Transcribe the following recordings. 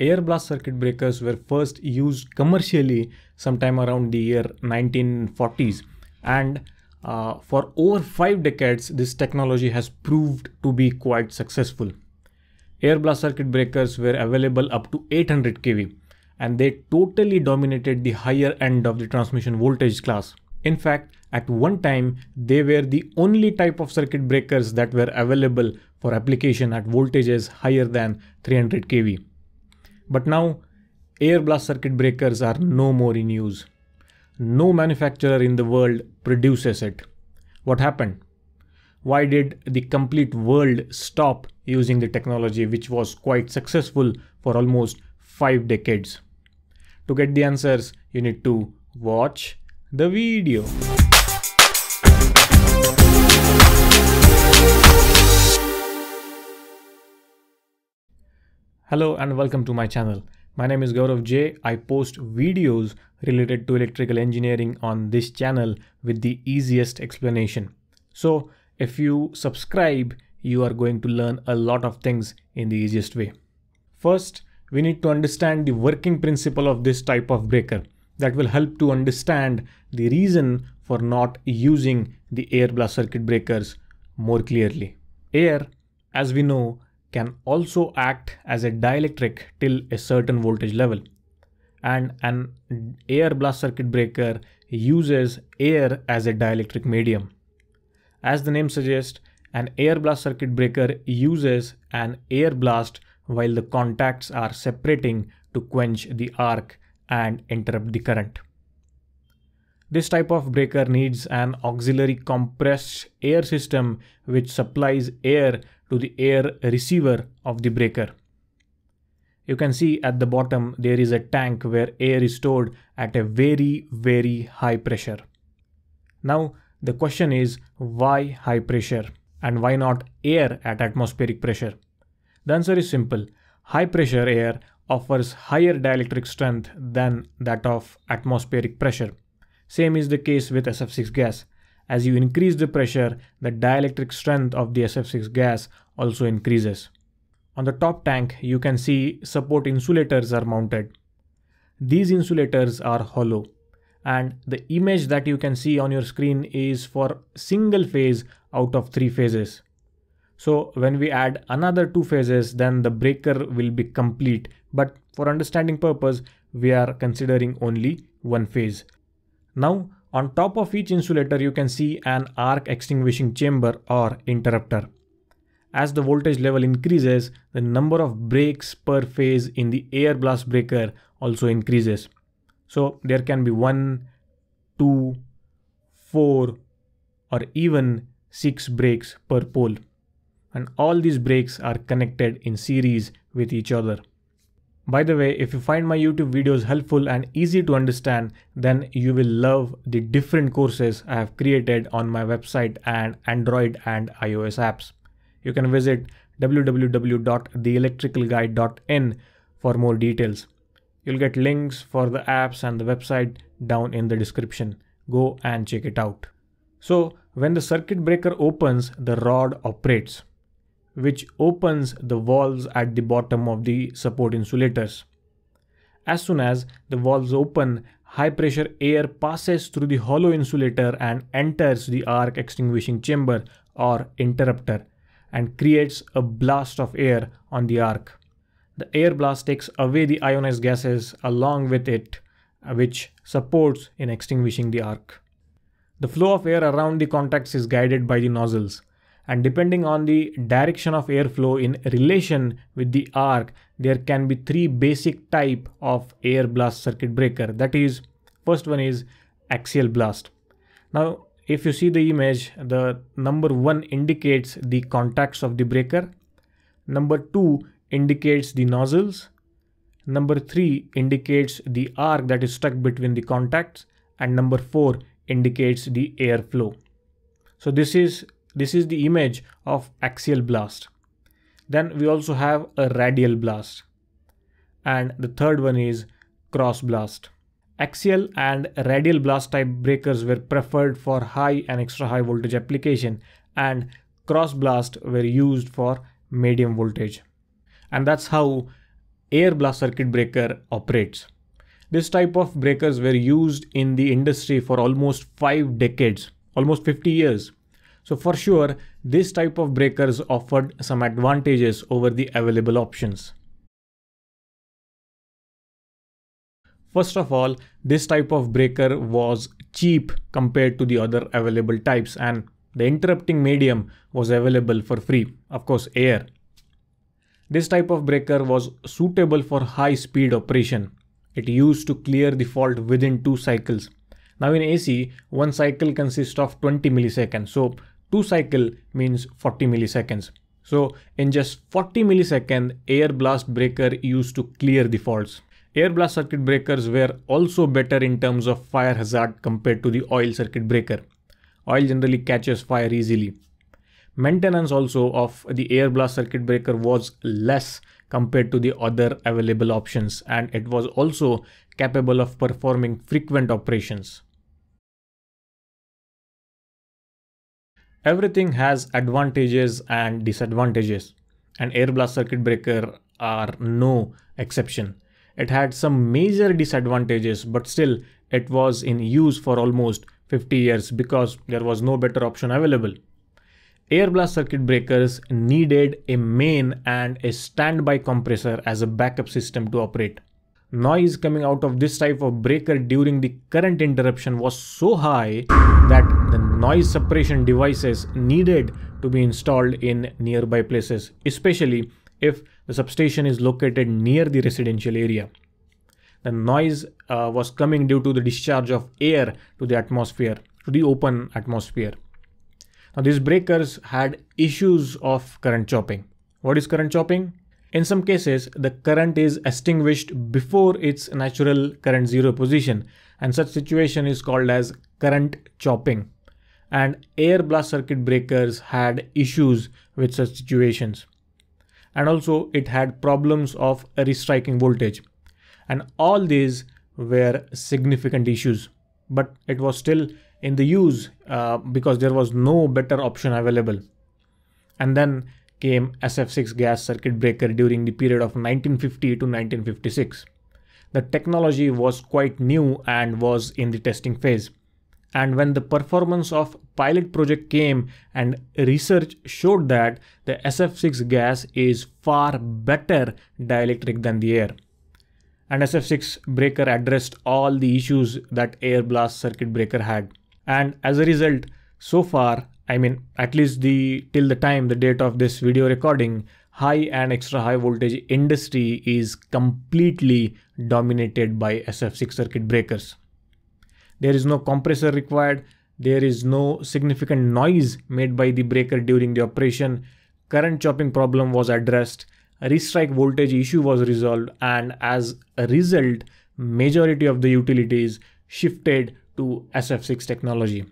air blast circuit breakers were first used commercially sometime around the year 1940s and uh, for over five decades this technology has proved to be quite successful air blast circuit breakers were available up to 800 kV and they totally dominated the higher end of the transmission voltage class. In fact, at one time, they were the only type of circuit breakers that were available for application at voltages higher than 300 kV. But now, air blast circuit breakers are no more in use. No manufacturer in the world produces it. What happened? Why did the complete world stop using the technology which was quite successful for almost 5 decades? To get the answers, you need to watch the video. Hello and welcome to my channel. My name is Gaurav J. I post videos related to electrical engineering on this channel with the easiest explanation. So if you subscribe, you are going to learn a lot of things in the easiest way. First, we need to understand the working principle of this type of breaker that will help to understand the reason for not using the air blast circuit breakers more clearly. Air, as we know, can also act as a dielectric till a certain voltage level. And an air blast circuit breaker uses air as a dielectric medium. As the name suggests, an air blast circuit breaker uses an air blast while the contacts are separating to quench the arc and interrupt the current. This type of breaker needs an auxiliary compressed air system which supplies air to the air receiver of the breaker. You can see at the bottom there is a tank where air is stored at a very very high pressure. Now the question is why high pressure and why not air at atmospheric pressure? The answer is simple. High pressure air offers higher dielectric strength than that of atmospheric pressure. Same is the case with SF6 gas. As you increase the pressure, the dielectric strength of the SF6 gas also increases. On the top tank, you can see support insulators are mounted. These insulators are hollow and the image that you can see on your screen is for single phase out of three phases. So when we add another two phases, then the breaker will be complete. But for understanding purpose, we are considering only one phase. Now, on top of each insulator, you can see an arc extinguishing chamber or interrupter. As the voltage level increases, the number of breaks per phase in the air blast breaker also increases. So there can be one, two, four, or even six breaks per pole and all these breaks are connected in series with each other. By the way, if you find my YouTube videos helpful and easy to understand, then you will love the different courses I have created on my website and Android and iOS apps. You can visit www.theelectricalguy.in for more details. You'll get links for the apps and the website down in the description. Go and check it out. So when the circuit breaker opens, the rod operates which opens the valves at the bottom of the support insulators. As soon as the valves open, high pressure air passes through the hollow insulator and enters the arc extinguishing chamber or interrupter and creates a blast of air on the arc. The air blast takes away the ionized gases along with it, which supports in extinguishing the arc. The flow of air around the contacts is guided by the nozzles and depending on the direction of airflow in relation with the arc there can be three basic type of air blast circuit breaker. That is first one is axial blast. Now if you see the image the number one indicates the contacts of the breaker. Number two indicates the nozzles. Number three indicates the arc that is stuck between the contacts. And number four indicates the airflow. So this is this is the image of axial blast. Then we also have a radial blast. And the third one is cross blast. Axial and radial blast type breakers were preferred for high and extra high voltage application and cross blast were used for medium voltage. And that's how air blast circuit breaker operates. This type of breakers were used in the industry for almost 5 decades, almost 50 years. So for sure, this type of breakers offered some advantages over the available options. First of all, this type of breaker was cheap compared to the other available types and the interrupting medium was available for free, of course air. This type of breaker was suitable for high speed operation. It used to clear the fault within 2 cycles. Now in AC, one cycle consists of 20 milliseconds. So 2 cycle means 40 milliseconds. So in just 40 milliseconds, air blast breaker used to clear the faults. Air blast circuit breakers were also better in terms of fire hazard compared to the oil circuit breaker. Oil generally catches fire easily. Maintenance also of the air blast circuit breaker was less compared to the other available options and it was also capable of performing frequent operations. Everything has advantages and disadvantages and air blast circuit breaker are no exception. It had some major disadvantages but still it was in use for almost 50 years because there was no better option available. Air blast circuit breakers needed a main and a standby compressor as a backup system to operate. Noise coming out of this type of breaker during the current interruption was so high that noise suppression devices needed to be installed in nearby places, especially if the substation is located near the residential area. The noise uh, was coming due to the discharge of air to the atmosphere, to the open atmosphere. Now these breakers had issues of current chopping. What is current chopping? In some cases, the current is extinguished before its natural current zero position and such situation is called as current chopping. And air blast circuit breakers had issues with such situations. And also it had problems of restriking voltage. And all these were significant issues, but it was still in the use uh, because there was no better option available. And then came SF6 gas circuit breaker during the period of 1950 to 1956. The technology was quite new and was in the testing phase. And when the performance of pilot project came and research showed that the SF6 gas is far better dielectric than the air. And SF6 breaker addressed all the issues that air blast circuit breaker had. And as a result, so far I mean, at least the till the time, the date of this video recording, high and extra high voltage industry is completely dominated by SF6 circuit breakers. There is no compressor required. There is no significant noise made by the breaker during the operation. Current chopping problem was addressed. Restrike voltage issue was resolved. And as a result, majority of the utilities shifted to SF6 technology.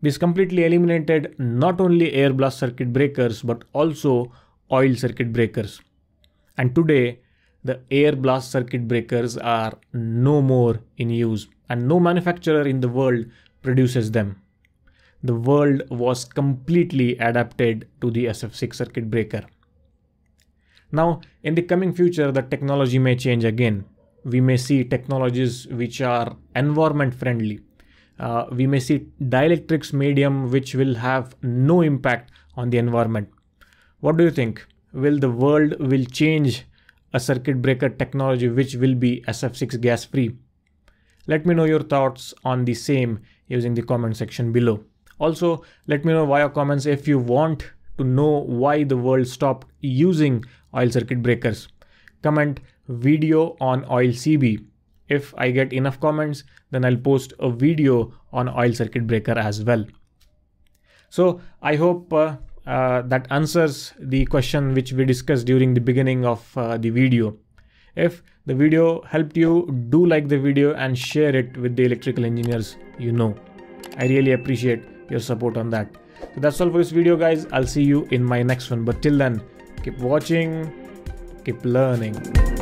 This completely eliminated not only air blast circuit breakers but also oil circuit breakers. And today, the air blast circuit breakers are no more in use and no manufacturer in the world produces them. The world was completely adapted to the SF6 circuit breaker. Now, in the coming future, the technology may change again. We may see technologies which are environment friendly, uh, we may see dielectrics medium which will have no impact on the environment. What do you think? Will the world will change a circuit breaker technology which will be SF6 gas free? Let me know your thoughts on the same using the comment section below. Also, let me know via comments if you want to know why the world stopped using oil circuit breakers. Comment video on oil CB if I get enough comments, then I'll post a video on oil circuit breaker as well. So I hope uh, uh, that answers the question which we discussed during the beginning of uh, the video. If the video helped you, do like the video and share it with the electrical engineers you know. I really appreciate your support on that. So that's all for this video guys. I'll see you in my next one. But till then, keep watching, keep learning.